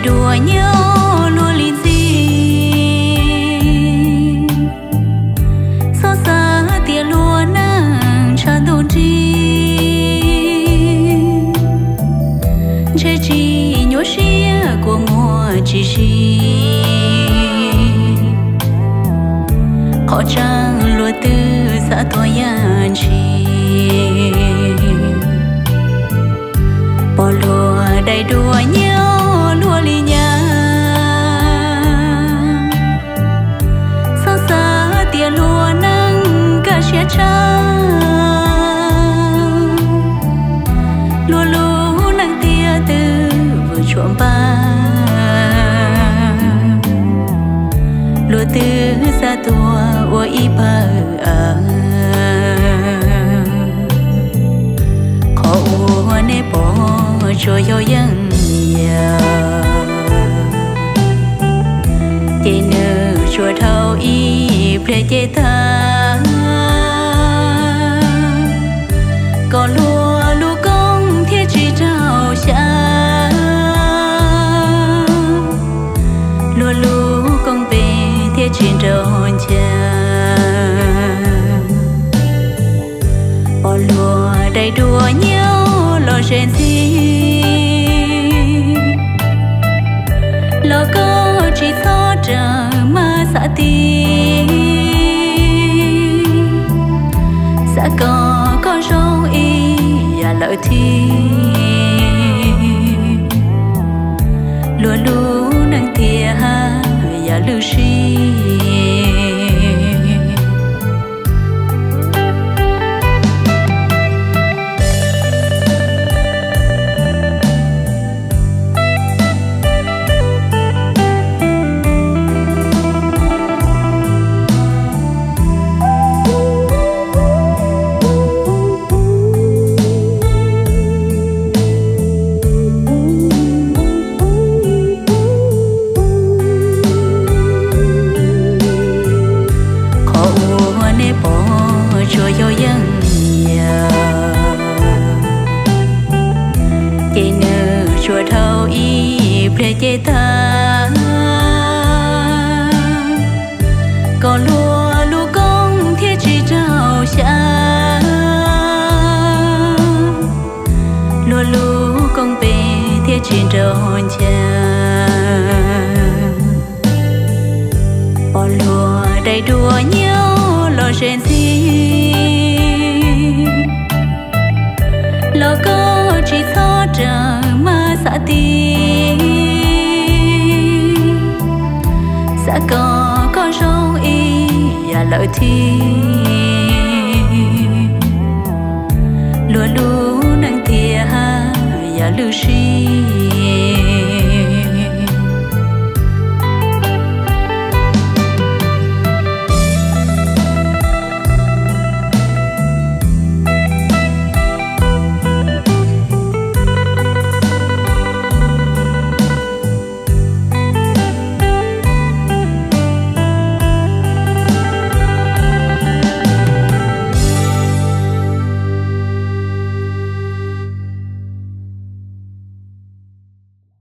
đùa nhau luôn liên gì Sao xa tia lúa nắng cha đồn chi chế chi nhớ xia của mùa chỉ chi khó trăng lúa tư xã tôi yan chi bỏ lúa đầy đùa nhau chùa thâu y ple chế ta xã ti xã có có rau y và lợi thi. Lúa lúa nâng thìa ha và lưu si. Nơ chùa thâu y pre chế ta có sẽ có có rong y và lợi thi lúa lúa nâng tia và lưu si